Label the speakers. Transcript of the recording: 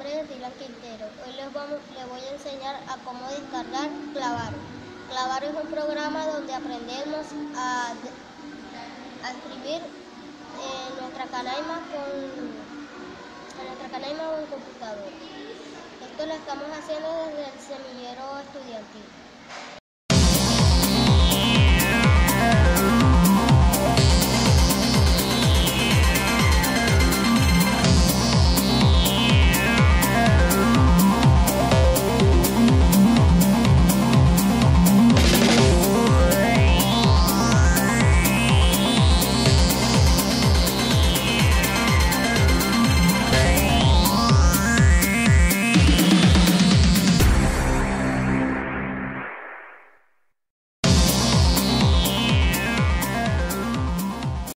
Speaker 1: entero. Hoy les, vamos, les voy a enseñar a cómo descargar Clavar. Clavar es un programa donde aprendemos a, a escribir en nuestra canaima con en nuestra canaima o en. Esto lo estamos haciendo desde el semillero.